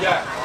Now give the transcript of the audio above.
Yeah.